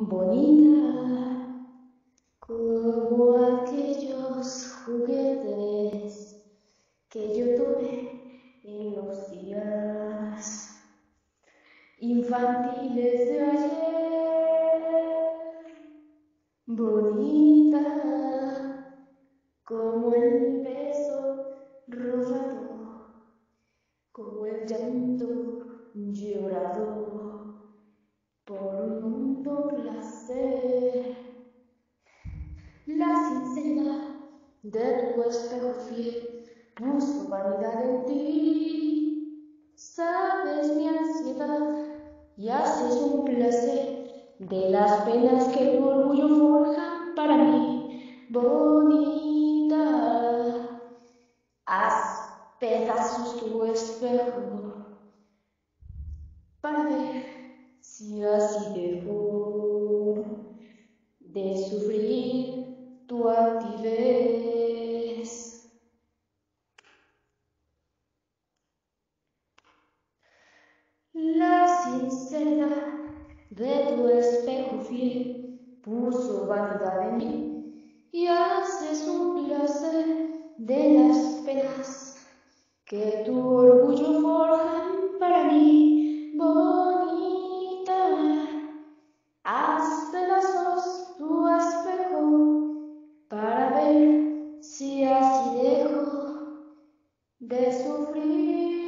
bonita como aquellos juguetes que yo tuve en los días infantiles de ayer. Bonita como el beso robado, como el llanto llorado por un mundo placer. La sinceridad de tu espejo fiel puso vanidad en ti. Sabes mi ansiedad y haces un placer de las penas que tu orgullo forja para mí. Bonita, haz pedazos tu espejo para ver si así dejó de sufrir tu altivez. La sinceridad de tu espejo fiel puso vanidad en mí y haces un placer de las penas que tu orgullo de sufrir.